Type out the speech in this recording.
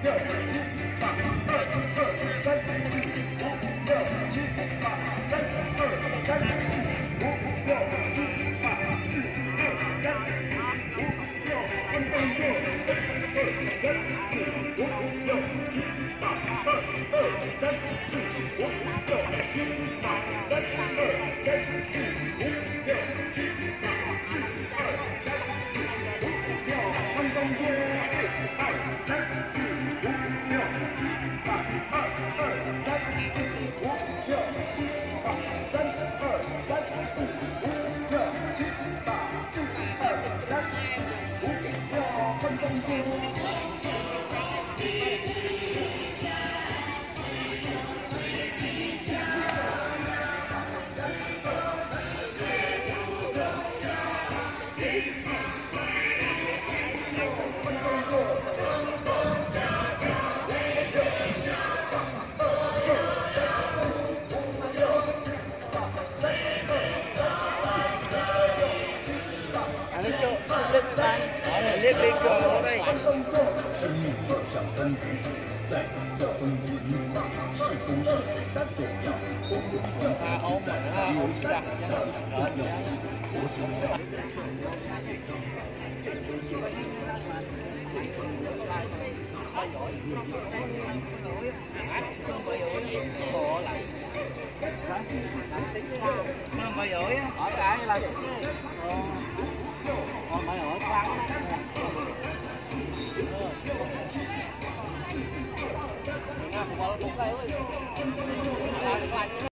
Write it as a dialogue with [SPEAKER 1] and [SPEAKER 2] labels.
[SPEAKER 1] 六七八二二三四五六七八三二三四五六七八四二三四五六七八三，二三四五六七八二二三分动
[SPEAKER 2] 那个嘞。
[SPEAKER 1] 生命就像分离水，在这风里怒骂，是风是水三重要。我们要他好满啊，我是啊，想要有事，我是要。
[SPEAKER 2] Nó mới rưỡi á, ở tại là Ồ, mới rưỡi 好了不卖鳄鱼了